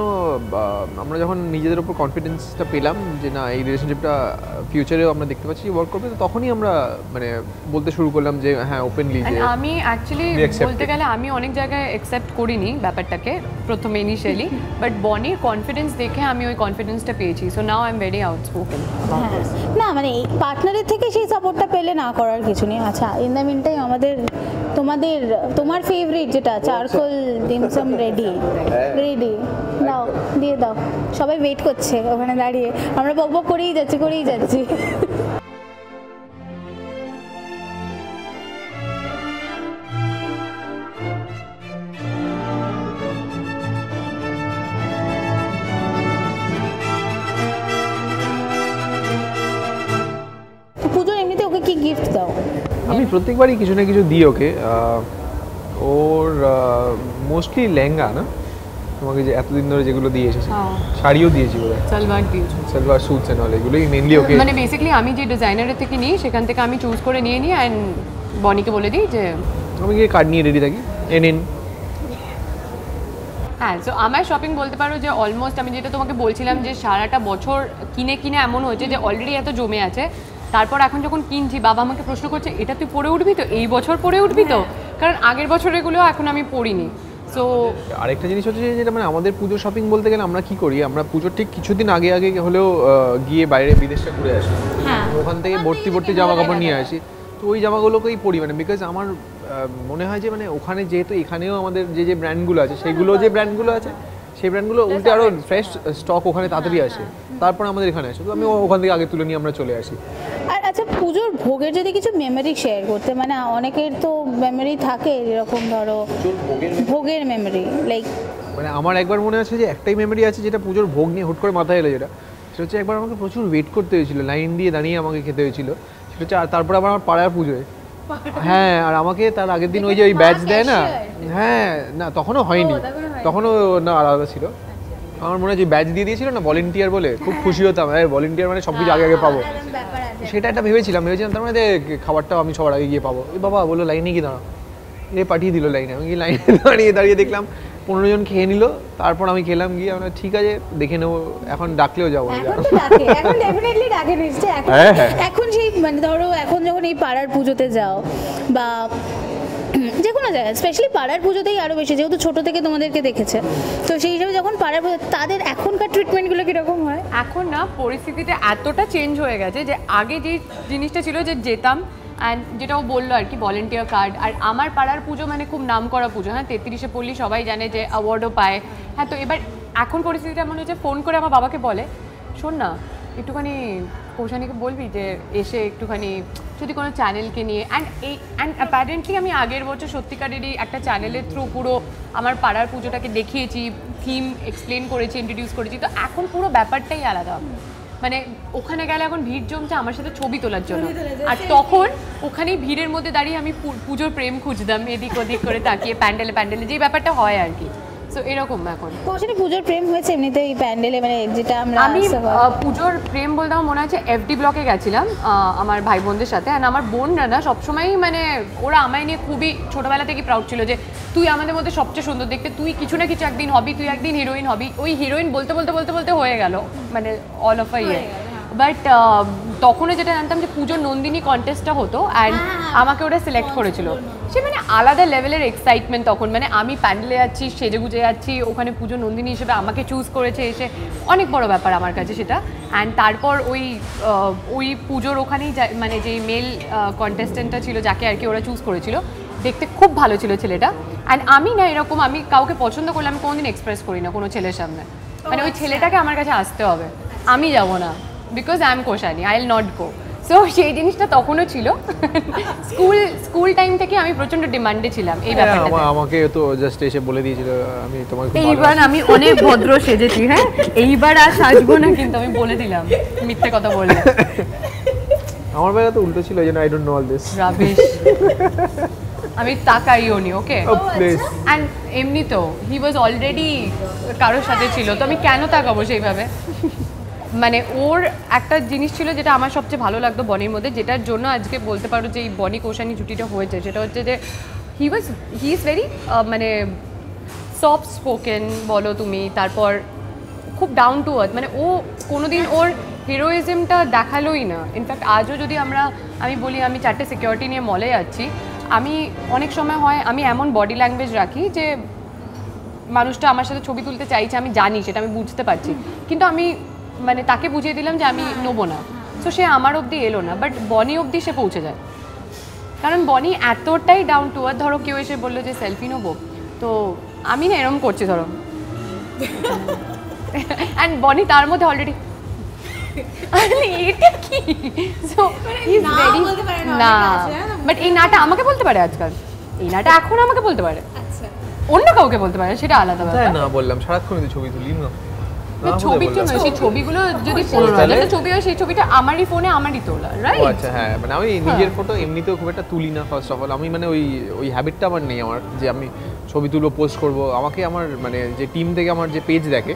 আমরা যখন নিজেদের উপর কনফিডেন্সটা পেলাম যে না এই রিলেশনশিপটা ফিউচারেও আমরা দেখতে পাচ্ছি ওয়ার্ক করবে তখনই আমরা মানে বলতে শুরু করলাম যে হ্যাঁ ওপেনলি যে আমি অ্যাকচুয়ালি বলতে গেলে আমি অনেক জায়গায় অ্যাকসেপ্ট করিনি ব্যাপারটাকে প্রথমে ইনিশিয়ালি বাট বনির কনফিডেন্স দেখে আমি ওই কনফিডেন্সটা পেয়েছি so now I am very outspoken হ্যাঁ। না মানে এই পার্টনারের থেকে সেই সাপোর্টটা পেলে না করার কিছু নেই। আচ্ছা ইন দ্য মিন টাইম আমাদের তোমাদের তোমার ফেভারিট যেটা চারকোল ডিমসাম রেডি রেডি দাও দিয়ে দাও। সবাই ওয়েট করছে ওখানে দাঁড়িয়ে। আমরা বকবক বক করেই যাচ্ছি করেই যাচ্ছি। প্রত্যেকবারই কিছু না কিছু দিই ওকে। ওর মোস্টলি লেহেঙ্গা না? তোমাকে যে এতদিন ধরে যেগুলো দিয়ে এসেছি। হ্যাঁ। শাড়িও দিয়েছি হয় সালবার দিয়েছ। সালোয়ার স্যুটস এন্ড অল এগুলোই মেনলি ওকে মানে বেসিক্যালি আমি যে ডিজাইনারের থেকে নিই সেখান থেকে আমি চুজ করে নিয়ে নিই অ্যান্ড বনিকে বলে দিই যে আমি গিয়ে কার্ড নিয়ে রেডি থাকি। এ নিন। হ্যাঁ সো আমার শপিং বলতে পারো যে অলমোস্ট আমি যেটা তোমাকে বলছিলাম যে সারাটা বছর কিনে কিনে এমন হয়েছে যে অলরেডি এত জমে আছে। তারপর এখন যখন কিনছি বাবা আমাকে প্রশ্ন করছে এটা তুই পরে উঠবি তো? এই বছর পরে উঠবি তো? কারণ আগের বছর এগুলো এখন আমি পড়িনি। সো আরেকটা জিনিস হচ্ছে যেটা মানে আমাদের পুজো শপিং বলতে গেলে আমরা কি করি? আমরা পুজোর ঠিক কিছুদিন আগে আগে হলেও গিয়ে বাইরে বিদেশটা ঘুরে আসি। হ্যাঁ। ওখান থেকে ভর্তি ভর্তি জামা কাপড় নিয়ে আসি। তো ওই জামাগুলোকেই পরি মানে বিকজ আমার মনে হয় যে মানে ওখানে যেহেতু এখানেও আমাদের যে যে ব্র্যান্ডগুলো আছে সেগুলো যে ব্র্যান্ডগুলো আছে সেই ব্র্যান্ডগুলো উল্টে আরও ফ্রেশ স্টক ওখানে তাড়াতাড়ি আসে। তারপর আমাদের এখানে আসে। তো আমি ওখান থেকে আগে তুলে নিয়ে আমরা চলে আসি। আর আচ্ছা পুজোর ভোগের যদি কিছু মেমোরি শেয়ার করতে মানে অনেকের তো মেমোরি থাকে এরকম ধরো ভোগের মেমোরি লাইক মানে আমার একবার মনে আছে যে একটাই মেমোরি আছে যেটা পুজোর ভোগ নিয়ে হুট করে মাথায় এলো যেটা। সেটা হচ্ছে একবার আমাকে প্রচুর ওয়েট করতে হয়েছিল লাইন দিয়ে দাঁড়িয়ে আমাকে খেতে হয়েছিল। সেটা হচ্ছে আর তারপর আবার আমার পাড়ার পুজোয়। হ্যাঁ আর আমাকে তার আগের দিন ওই যে ওই ব্যাচ দেয় না হ্যাঁ না তখনও হয়নি। তখনও না আলাদা ছিল। আমার মনে হয় যে ব্যাচ দিয়ে দিয়েছিল না ভলেন্টিয়ার বলে খুব খুশি হতাম। হ্যাঁ ভলেন্টিয়ার মানে সব কিছু আগে আগে পাবো। সেটা একটা ভেবেছিলাম ভেবেছিলাম তার মানে খাবারটাও আমি সবার আগে গিয়ে পাবো। এই বাবা বলল লাইনে গিয়ে দাঁড়াও। এ পাঠিয়ে দিল লাইনে। আমি গিয়ে লাইনে দাঁড়িয়ে দাঁড়িয়ে দেখলাম পনেরো জন খেয়ে নিল। তারপর আমি খেলাম গিয়ে আমরা ঠিক আছে দেখে নেব। এখন ডাকলেও যাব না। এখন তো ডাকে এখন ডেফিনেটলি ডাকে নিশ্চয় এখন হ্যাঁ, হ্যাঁ। এখন সেই মানে ধরো এখন যখন এই পাড়ার পুজোতে যাও বা যে কোনো জায়গায় স্পেশালি পাড়ার পুজোতেই আরও বেশি, যেহেতু ছোটো থেকে তোমাদেরকে দেখেছে। তো সেই হিসাবে যখন পাড়ার পুজো, তাদের এখনকার ট্রিটমেন্টগুলো কীরকম হয়? এখন না পরিস্থিতিটা এতটা চেঞ্জ হয়ে গেছে যে আগে যে জিনিসটা ছিল যে যেতাম অ্যান্ড যেটা ও বলল আর কি ভলেন্টিয়ার কার্ড আর আমার পাড়ার পুজো মানে খুব নাম করা পুজো হ্যাঁ তেত্রিশে পল্লী সবাই জানে যে অ্যাওয়ার্ডও পায়। হ্যাঁ তো এবার এখন পরিস্থিতিটা এমন হয়েছে ফোন করে আমার বাবাকে বলে, শোন না, একটুখানি কৌশানীকে বলবি যে এসে একটুখানি যদি কোনো চ্যানেলকে নিয়ে অ্যান্ড এই অ্যান্ড অ্যাপারেন্টলি আমি আগের বছর সত্যিকারেরই একটা চ্যানেলের থ্রু পুরো আমার পাড়ার পুজোটাকে দেখিয়েছি থিম এক্সপ্লেন করেছি ইন্ট্রোডিউস করেছি তো এখন পুরো ব্যাপারটাই আলাদা। মানে ওখানে গেলে এখন ভিড় জমছে আমার সাথে ছবি তোলার জন্য। আর তখন ওখানেই ভিড়ের মধ্যে দাঁড়িয়ে আমি পুজোর প্রেম খুঁজতাম এদিক ওদিক করে তাকিয়ে প্যান্ডেলে প্যান্ডেলে যে ব্যাপারটা হয় আর কি। সো এরকম এখন কৌশলী পুজোর প্রেম হয়েছে এমনিতে এই প্যান্ডেলে মানে যেটা আমরা আমি পুজোর প্রেম বলতে আমার মনে আছে এফডি ব্লকে গেছিলাম আমার ভাই বোনদের সাথে। আর আমার বোনরা না সবসময়ই মানে ওরা আমায় নিয়ে খুবই ছোটবেলা থেকে প্রাউড ছিল যে তুই আমাদের মধ্যে সবচেয়ে সুন্দর দেখতে তুই কিছু না কিছু একদিন হবি তুই একদিন হিরোইন হবি। ওই হিরোইন বলতে বলতে বলতে বলতে হয়ে গেল মানে অল অফ আ ইয়ে বাট তখনও যেটা জানতাম যে পুজোর নন্দিনী কন্টেস্টটা হতো অ্যান্ড আমাকে ওরা সিলেক্ট করেছিল। সে মানে আলাদা লেভেলের এক্সাইটমেন্ট তখন। মানে আমি প্যান্ডেলে যাচ্ছি সেজে গুজে যাচ্ছি ওখানে পুজো নন্দিনী হিসেবে আমাকে চুজ করেছে এসে। অনেক বড় ব্যাপার আমার কাছে সেটা। অ্যান্ড তারপর ওই ওই পুজোর ওখানেই যা- মানে যে মেল কন্টেস্টেন্টটা ছিল যাকে আর কি ওরা চুজ করেছিল দেখতে খুব ভালো ছিল ছেলেটা। অ্যান্ড আমি না এরকম আমি কাউকে পছন্দ করলে আমি কোনোদিন এক্সপ্রেস করি না কোনো ছেলের সামনে। মানে ওই ছেলেটাকে আমার কাছে আসতে হবে। আমি যাব না। Because I am Koushani I will not go so সেই জিনিসটা তখনও ছিল। স্কুল স্কুল টাইম থেকে আমি প্রচণ্ড ডিমান্ডে ছিলাম এই হ্যাঁ, ব্যাপারটা আমাকে তো জাস্ট এসে বলে দিয়েছিল আমি তোমাকে এইবার আমি অনেক ভদ্র সেজেছি হ্যাঁ? এইবার আর সাজবো না কিন্তু। আমি বলে দিলাম মিথ্যে কথা বললে আমার বেলা তো উল্টো ছিল যেন I don't know all this rubbish আমি তাকাইও নি ওকে অ্যান্ড এমনি তো হি ওয়াজ অলরেডি কারোর সাথে ছিল তো আমি কেন তাকাবো সেইভাবে? মানে ওর একটা জিনিস ছিল যেটা আমার সবচেয়ে ভালো লাগতো বনির মধ্যে, যেটার জন্য আজকে বলতে পারো যে এই বনি কোশানি জুটিটা হয়েছে। সেটা হচ্ছে যে he was he is very মানে সফট স্পোকেন বলো তুমি, তারপর খুব ডাউন টু আর্থ মানে ও কোনোদিন ওর হিরোইজমটা দেখালোই না। ইনফ্যাক্ট আজও যদি আমরা, আমি বলি, আমি চারটে সিকিউরিটি নিয়ে মলে যাচ্ছি, আমি অনেক সময় হয়, আমি এমন বডি ল্যাঙ্গুয়েজ রাখি যে মানুষটা আমার সাথে ছবি তুলতে চাইছে, আমি জানি, সেটা আমি বুঝতে পারছি। কিন্তু আমি মানে তাকে বুঝিয়ে দিলাম যে আমি নেব না। তো সে আমার অবধি এলো না বাট বনি অবধি সে পৌঁছে যায়। কারণ বনি এতটাই ডাউন টু আর ধরো কেউ এসে বলল যে সেলফি নেব তো আমি না এরম করছি ধরো। অ্যান্ড বনি তার মধ্যে অলরেডি এটা কি? সো ইজ না আছে, হ্যাঁ। বাট এই নাটা আমাকে বলতে পারে আজকাল। এই নাটা এখন আমাকে বলতে পারে। আচ্ছা। অন্য কাউকে বলতে পারে সেটা আলাদা ব্যাপার। না বললাম সারাক্ষণ ছবি তুলি না ছবির জন্য সেই ছবিগুলো যদি পনেরো তাহলে? ছবি হয় সেই ছবিটা আমারই ফোনে আমারই তোলা রাইট আচ্ছা হ্যাঁ মানে আমি নিজের ফটো এমনিতেও খুব একটা তুলি না ফার্স্ট অফ অল আমি মানে ওই ওই হ্যাবিটটা আমার নেই আমার যে আমি ছবি তুলবো পোস্ট করব আমাকে আমার মানে যে টিম থেকে আমার যে পেজ দেখে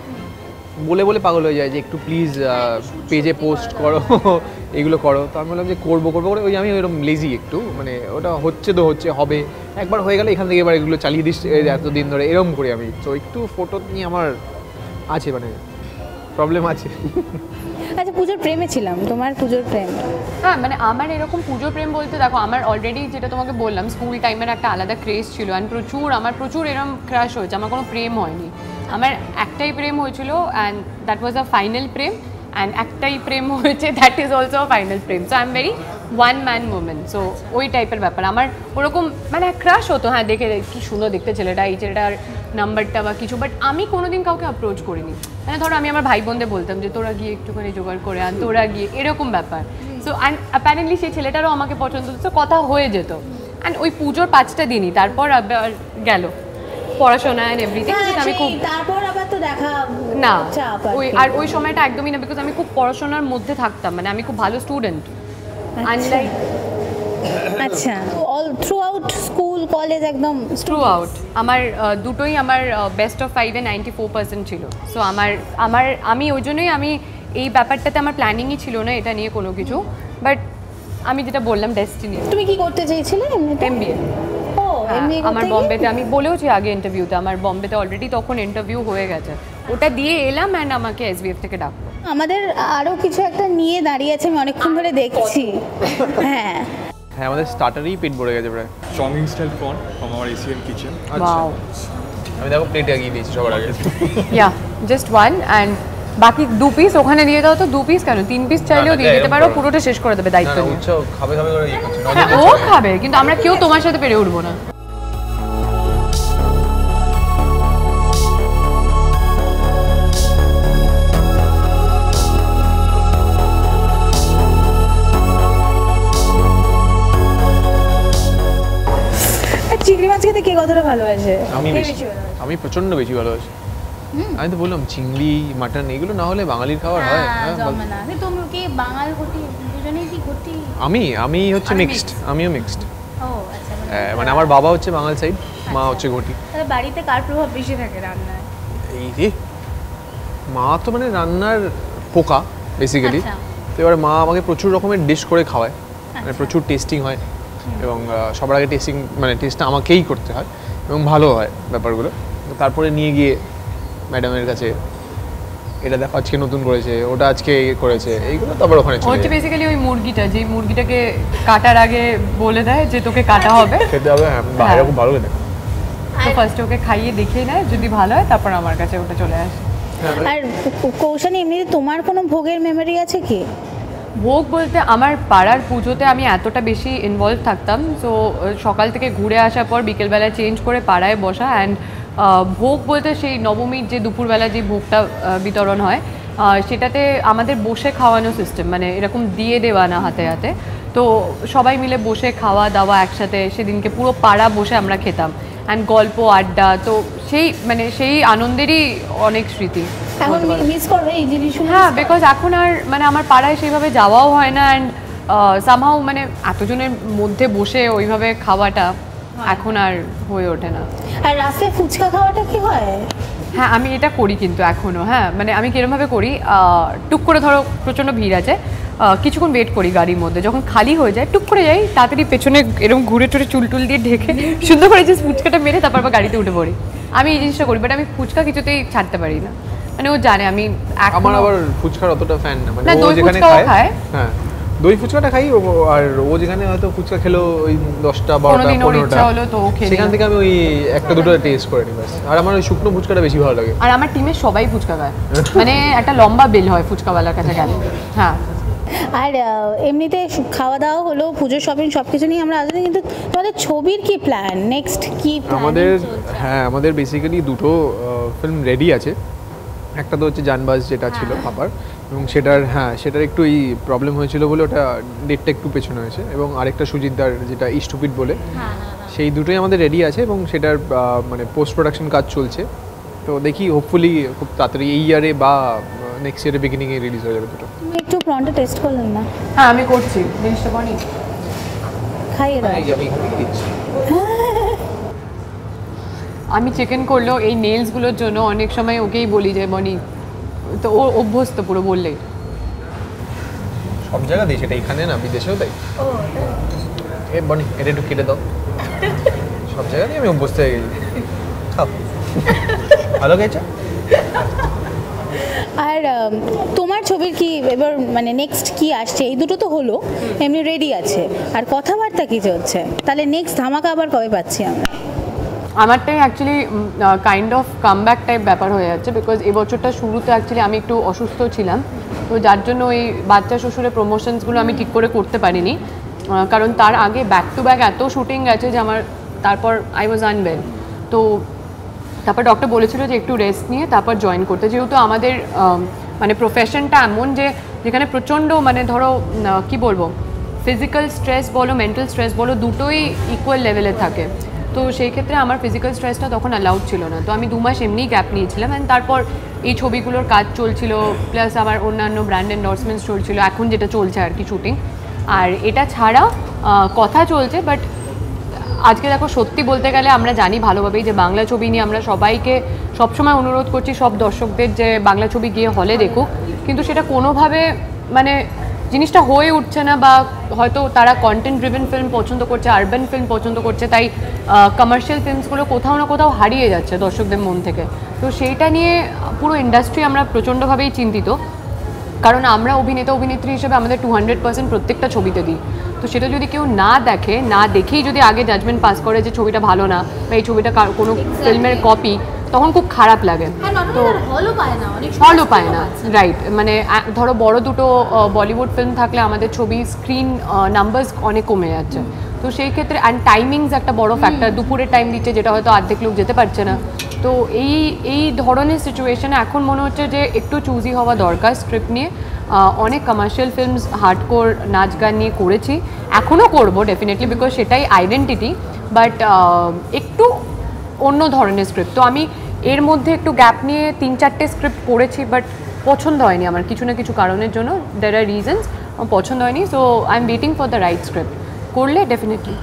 বলে বলে পাগল হয়ে যায় যে একটু প্লিজ পেজে পোস্ট করো এগুলো করো তো আমি বললাম যে করব করব করে ওই আমি ওইরকম লেজি একটু মানে ওটা হচ্ছে তো হচ্ছে হবে একবার হয়ে গেলে এখান থেকে এবার এগুলো চালিয়ে দিস এতদিন ধরে এরকম করি আমি তো একটু ফটো নিয়ে আমার আছে মানে প্রবলেম আছে। আচ্ছা পুজোর প্রেমে ছিলাম। তোমার পুজোর প্রেম? হ্যাঁ মানে আমার এরকম পুজোর প্রেম বলতে দেখো আমার অলরেডি যেটা তোমাকে বললাম স্কুল টাইমের একটা আলাদা ক্রেজ ছিল অ্যান্ড প্রচুর আমার প্রচুর এরকম ক্রাশ হয়েছে আমার কোনো প্রেম হয়নি। আমার একটাই প্রেম হয়েছিল and that was a final Prem and একটাই প্রেম হয়েছে that is also a final Prem. So I am very one man moment so ওই টাইপের ব্যাপার। আমার ওরকম মানে ক্রাশ হতো। হ্যাঁ দেখে কি সুন্দর দেখতে ছেলেটা এই ছেলেটার নাম্বারটা বা কিছু। বাট আমি কোনোদিন কাউকে অ্যাপ্রোচ করিনি। মানে ধরো আমি আমার ভাই বোনদের বলতাম যে তোরা গিয়ে একটুখানি জোগাড় করে আন তোরা গিয়ে এরকম ব্যাপার। সো অ্যান্ড অ্যাপারেন্টলি সেই ছেলেটারও আমাকে পছন্দ হতো। কথা হয়ে যেত। অ্যান্ড ওই পুজোর পাঁচটা দিনই তারপর আবার গেল। পড়াশোনা অ্যান্ড এভরিথিং আমি খুব তারপর আবার তো দেখা না। ওই আর ওই সময়টা একদমই না বিকজ আমি খুব পড়াশোনার মধ্যে থাকতাম। মানে আমি খুব ভালো স্টুডেন্ট আনলাইক আচ্ছা। All throughout school college একদম? থ্রু আউট আমার দুটোই আমার বেস্ট অফ ফাইভে নাইনটি ফোর পার্সেন্ট ছিল। সো আমার আমার আমি ওই জন্যই আমি এই ব্যাপারটাতে আমার প্ল্যানিংই ছিল না এটা নিয়ে কোনো কিছু। বাট আমি যেটা বললাম ডেস্টিনি তুমি কি করতে এমনিতে? এমবিএ ও এমনি আমার বম্বেতে আমি বলেওছি আগে ইন্টারভিউতে আমার বম্বেতে অলরেডি তখন ইন্টারভিউ হয়ে গেছে। ওটা দিয়ে এলাম অ্যান্ড আমাকে এসবিএফ থেকে ডাকলো। আমাদের আরও কিছু একটা নিয়ে দাঁড়িয়ে আছে আমি অনেকক্ষণ ধরে দেখছি। হ্যাঁ। হ্যাঁ আমাদের স্টার্টারেই পেট ভরে গেছে প্রায়। Chongqing style prawn from our ACN kitchen. Wow আমি দেখো প্লেটে এগিয়ে দিয়েছি সবার আগে। ইয়া জাস্ট ওয়ান অ্যান্ড বাকি দু পিস ওখানে দিয়ে দাও তো দু পিস কেন? তিন পিস চাইলেও দিয়ে দিতে পারো পুরোটা শেষ করে দেবে দায়িত্ব নিয়ে। খাবে খাবে করে ইয়ে হ্যাঁ ও খাবে কিন্তু আমরা কেউ তোমার সাথে পেরে উঠবো না। ভালোবাসে আমি প্রচণ্ড বেশি ভালোবাসি আমি তো বললাম চিংড়ি মাটন এগুলো না হলে বাঙালির খাবার হয়। হ্যাঁ, হ্যাঁ, জমে না। কিন্তু তুমি কি বাঙাল ঘটি দুজনেই কি ঘটি? আমি আমি হচ্ছে মিক্সড আমিও মিক্সড ও আচ্ছা মানে- মানে আমার বাবা হচ্ছে বাঙাল সাইড মা হচ্ছে ঘটি। তাহলে বাড়িতে কার প্রভাব বেশি থাকে রান্নায়? এই রে মা তো মানে রান্নার পোকা বেসিক্যালি আচ্ছা। তো এবার মা আমাকে প্রচুর রকমের ডিশ করে খাওয়ায়। মানে প্রচুর টেস্টিং হয় এবং সবার আগে টেস্টিং মানে টেস্টটা আমাকেই করতে হয়। এবং ভালো হয় ব্যাপারগুলো। তারপরে নিয়ে গিয়ে ম্যাডামের কাছে এটা দেখো আজকে নতুন করেছে ওটা আজকে করেছে এইগুলো তো আবার ওখানে চলে হচ্ছে বেসিক্যালি ওই মুরগিটা যে মুরগিটাকে কাটার আগে বলে দেয় যে তোকে কাটা হবে। খেতে হবে হ্যাঁ বাইরে খুব ভালো খেতে। তো ফার্স্ট ওকে খাইয়ে দেখিয়ে নেয় যদি ভালো হয় তারপর আমার কাছে ওটা চলে আসে। আর কৌশানী এমনিতে তোমার কোনো ভোগের মেমোরি আছে কি? ভোগ বলতে আমার পাড়ার পুজোতে আমি এতটা বেশি ইনভলভ থাকতাম সো সকাল থেকে ঘুরে আসার পর বিকেলবেলায় চেঞ্জ করে পাড়ায় বসা অ্যান্ড ভোগ বলতে সেই নবমীর যে দুপুরবেলা যে ভোগটা বিতরণ হয় সেটাতে আমাদের বসে খাওয়ানো সিস্টেম মানে এরকম দিয়ে দেওয়া না হাতে হাতে। তো সবাই মিলে বসে খাওয়া দাওয়া একসাথে, সেদিনকে পুরো পাড়া বসে আমরা খেতাম। অ্যান্ড গল্প আড্ডা তো সেই মানে সেই আনন্দেরই অনেক স্মৃতি। এখন মিস করবে এই জিনিসগুলো? হ্যাঁ বিকজ এখন আর মানে আমার পাড়ায় সেইভাবে যাওয়াও হয় না অ্যান্ড সামহাও মানে এতজনের মধ্যে বসে ওইভাবে খাওয়াটা এখন আর হয়ে ওঠে না। আর রাস্তায় ফুচকা খাওয়াটা কি হয়? হ্যাঁ আমি এটা করি কিন্তু এখনও হ্যাঁ মানে আমি কিরমভাবে করি টুক করে ধরো প্রচণ্ড ভিড় আছে কিছুক্ষণ ওয়েট করি গাড়ির মধ্যে যখন খালি হয়ে যায় টুক করে যাই তাড়াতাড়ি পেছনে এরকম ঘুরে টুরে চুল টুল দিয়ে ঢেকে সুন্দর করে যে ফুচকাটা মেরে তারপর আবার গাড়িতে উঠে পড়ি। আমি এই জিনিসটা করি বাট আমি ফুচকা কিছুতেই ছাড়তে পারি না। মানে ও জানে আমি আমার আবার ফুচকার অতটা ফ্যান না মানে ও যেখানে খায়। হ্যাঁ। দই ফুচকাটা খাই ও- আর ও যেখানে হয়তো ফুচকা খেলো ওই দশটা বারোটা পনেরোটা তো ও খেয়ে সেখান থেকে আমি ওই একটা দুটো টেস্ট করে নিই ব্যাস। আর আমার ওই শুকনো ফুচকাটা বেশি ভালো লাগে। আর আমার টিমের সবাই ফুচকা খায়। মানে একটা লম্বা বিল হয় ফুচকাওয়ালার কাছে গেলে। হ্যাঁ। আর এমনিতে খাওয়া দাওয়া হলো পুজো শপিং সব কিছু নিয়ে আমরা আসলে কিন্তু তোমাদের ছবির কি প্ল্যান নেক্সট কি আমাদের হ্যাঁ আমাদের বেসিক্যালি দুটো ফিল্ম রেডি আছে। একটা তো হচ্ছে জানবাজ যেটা ছিল পাপার। এবং সেটার হ্যাঁ সেটার একটু এই প্রবলেম হয়েছিল বলে ওটা ডেটটা একটু পেছনে হয়েছে। এবং আরেকটা সুজিতদার যেটা ইস্টুপিট বলে সেই দুটোই আমাদের রেডি আছে এবং সেটার মানে পোস্ট প্রোডাকশন কাজ চলছে। তো দেখি হোপফুলি খুব তাড়াতাড়ি এই ইয়ারে বা নেক্সট ইয়ারে বিগিনিংয়ে রিলিজ হয়ে যাবে দুটো। তুমি একটু প্রনটা টেস্ট করলেন না। হ্যাঁ আমি করছি। জিনিসটা বনি খাইয়ে দাও আমি চিকেন করলেও এই নেলসগুলোর জন্য অনেক সময় ওকেই বলি যে বনি তো ও অভ্যস্ত পুরো বললেই সব জায়গা দিই সেটা এখানে না বিদেশেও তাই। এ বনি এটা একটু কেটে দাও। সব জায়গাতেই আমি অভ্যস্ত হয়ে গেছি। খাও। ভালো গেছে আর তোমার ছবির কি এবার মানে নেক্সট কি আসছে? এই দুটো তো হলো এমনি রেডি আছে। আর কথাবার্তা কি চলছে? তাহলে নেক্সট ধামাকা আবার কবে পাচ্ছি আমরা? আমারটাই actually kind of comeback type ব্যাপার হয়ে যাচ্ছে বিকজ এই বছরটা শুরুতে অ্যাকচুয়ালি আমি একটু অসুস্থ ছিলাম। তো যার জন্য ওই বাচ্চা শ্বশুরের প্রমোশনসগুলো আমি ঠিক করে করতে পারিনি। কারণ তার আগে ব্যাক টু ব্যাক এত শুটিং গেছে যে আমার, তারপর আই ওয়াজ আনওয়েল তো তারপর ডক্টর বলেছিল যে একটু রেস্ট নিয়ে তারপর জয়েন করতে। যেহেতু আমাদের মানে প্রফেশনটা এমন যে, যেখানে প্রচণ্ড মানে ধরো কি বলব? ফিজিক্যাল স্ট্রেস বলো মেন্টাল স্ট্রেস বলো, দুটোই ইকুয়াল লেভেলে থাকে। তো সেই ক্ষেত্রে আমার ফিজিক্যাল স্ট্রেসটা তখন অ্যালাউড ছিল না। তো আমি দু মাস এমনিই গ্যাপ নিয়েছিলাম অ্যান্ড তারপর এই ছবিগুলোর কাজ চলছিল প্লাস আমার অন্যান্য ব্র্যান্ড এন্ডোর্সমেন্টস চলছিল, এখন যেটা চলছে আর কি শুটিং আর এটা ছাড়া কথা চলছে বাট আজকে দেখো সত্যি বলতে গেলে আমরা জানি ভালোভাবেই যে বাংলা ছবি নিয়ে আমরা সবাইকে সবসময় অনুরোধ করছি, সব দর্শকদের যে বাংলা ছবি গিয়ে হলে দেখুক। কিন্তু সেটা কোনোভাবে মানে জিনিসটা হয়ে উঠছে না বা হয়তো তারা কন্টেন্ট ড্রিভেন ফিল্ম পছন্দ করছে আরবান ফিল্ম পছন্দ করছে তাই কমার্শিয়াল ফিল্মসগুলো কোথাও না কোথাও হারিয়ে যাচ্ছে দর্শকদের মন থেকে। তো সেইটা নিয়ে পুরো ইন্ডাস্ট্রি আমরা প্রচণ্ডভাবেই চিন্তিত। কারণ আমরা অভিনেতা অভিনেত্রী হিসেবে আমাদের টু হান্ড্রেড পার্সেন্ট প্রত্যেকটা ছবিতে দিই। তো সেটা যদি কেউ না দেখে না দেখেই যদি আগে জাজমেন্ট পাস করে যে ছবিটা ভালো না বা এই ছবিটা কোনো ফিল্মের কপি তখন খুব খারাপ লাগে। তো হলও পায় না রাইট মানে ধরো বড় দুটো বলিউড ফিল্ম থাকলে আমাদের ছবি স্ক্রিন নাম্বারস অনেক কমে যাচ্ছে। তো সেই ক্ষেত্রে অ্যান্ড টাইমিংস একটা বড় ফ্যাক্টর দুপুরের টাইম দিচ্ছে যেটা হয়তো অর্ধেক লোক যেতে পারছে না। তো এই এই ধরনের সিচুয়েশনে এখন মনে হচ্ছে যে একটু চুজি হওয়া দরকার স্ক্রিপ্ট নিয়ে। অনেক কমার্শিয়াল ফিল্মস হার্ডকোর নাচ গান নিয়ে করেছি। এখনও করব ডেফিনেটলি বিকজ সেটাই আইডেন্টিটি বাট একটু অন্য ধরনের স্ক্রিপ্ট তো আমি এর মধ্যে একটু গ্যাপ নিয়ে তিন চারটে স্ক্রিপ্ট পড়েছি বাট পছন্দ হয়নি আমার কিছু না কিছু কারণের জন্য। দের আর রিজনস আমার পছন্দ হয়নি so I am waiting for the right script করলে ডেফিনেটলি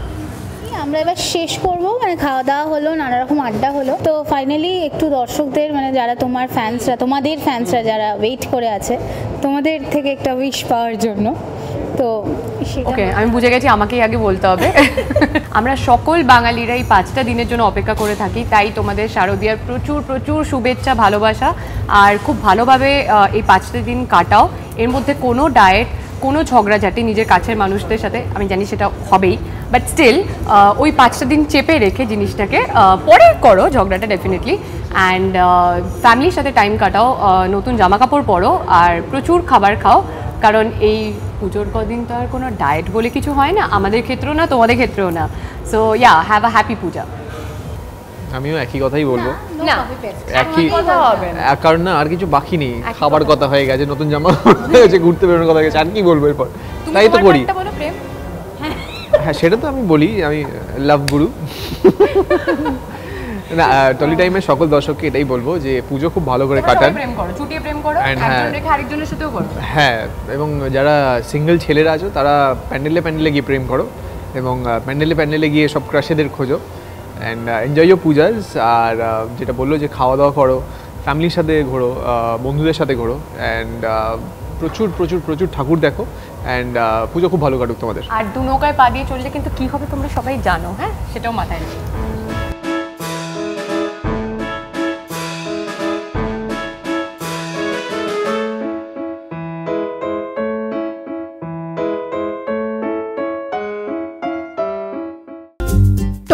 আমরা এবার শেষ করব মানে খাওয়া দাওয়া হলো, নানা রকম আড্ডা হলো। তো ফাইনালি একটু দর্শকদের মানে যারা তোমার ফ্যান্সরা তোমাদের ফ্যান্সরা যারা ওয়েট করে আছে, তোমাদের থেকে একটা উইশ পাওয়ার জন্য। তো ওকে আমি বুঝে গেছি আমাকেই আগে বলতে হবে। আমরা সকল বাঙালিরা এই পাঁচটা দিনের জন্য অপেক্ষা করে থাকি তাই তোমাদের শারদীয়ার প্রচুর প্রচুর শুভেচ্ছা ভালোবাসা আর খুব ভালোভাবে এই পাঁচটা দিন কাটাও। এর মধ্যে কোনো ডায়েট কোনো ঝগড়াঝাটি নিজের কাছের মানুষদের সাথে আমি জানি সেটা হবেই বাট স্টিল ওই পাঁচটা দিন চেপে রেখে জিনিসটাকে পরে করো ঝগড়াটা ডেফিনেটলি অ্যান্ড ফ্যামিলির সাথে টাইম কাটাও নতুন জামা কাপড় পরো আর প্রচুর খাবার খাও কারণ এই পুজোর কদিন তো আর কোনো ডায়েট বলে কিছু হয় না আমাদের ক্ষেত্রেও না তোমাদের ক্ষেত্রেও না। So yeah have a happy Puja আমিও একই কথাই বলব। না একই কথা হবে না। আহ, কারণ না আর কিছু বাকি নেই। খাবার কথা হয়ে গেছে নতুন জামা হয়ে গেছে ঘুরতে বেরোনোর কথা গেছে আর কি বলব এরপর? তাই তো করি। হ্যাঁ সেটা তো আমি বলি আমি লাভ গুরু না টলি টাইমের সকল দর্শককে এটাই বলব যে পুজো খুব ভালো করে কাটান। প্রেম করো চুটিয়ে প্রেম করো একজন হ্যাঁ। রেখে আরেকজনের সাথেও করো। হ্যাঁ এবং যারা সিঙ্গেল ছেলেরা আছো তারা প্যান্ডেলে প্যান্ডেলে গিয়ে প্রেম করো এবং প্যান্ডেলে প্যান্ডেলে গিয়ে সব ক্রাশেদের খোঁজো। অ্যান্ড এনজয় পূজাস আর যেটা বলল যে খাওয়া দাওয়া করো ফ্যামিলির সাথে ঘোরো বন্ধুদের সাথে ঘোরো। অ্যান্ড প্রচুর প্রচুর প্রচুর ঠাকুর দেখো। অ্যান্ড পুজো খুব ভালো কাটুক তোমাদের। আর দু নৌকায় পা দিয়ে চললে কিন্তু কি হবে তোমরা সবাই জানো হ্যাঁ? সেটাও মাথায় রেখো।